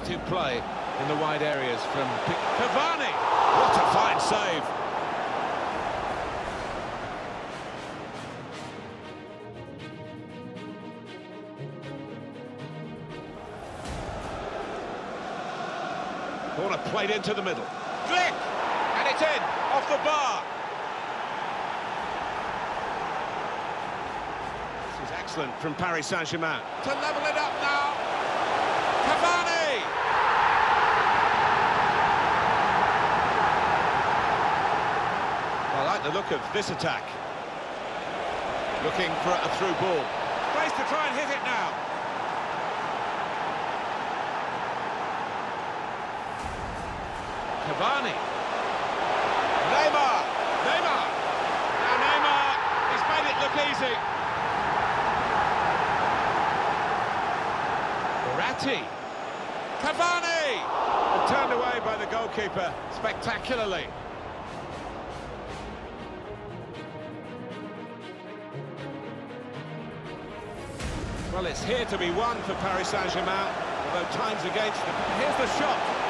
positive play in the wide areas from Cavani. What a fine save. Corner played into the middle. Flick! And it's in, off the bar. This is excellent from Paris Saint-Germain. To level it up now. Cavani! I like the look of this attack. Looking for a through ball. Place to try and hit it now. Cavani. Neymar. Neymar. Now Neymar, he's made it look easy. Verratti. Cavani! And turned away by the goalkeeper spectacularly. Well, it's here to be won for Paris Saint-Germain, although time's against them. Here's the shot.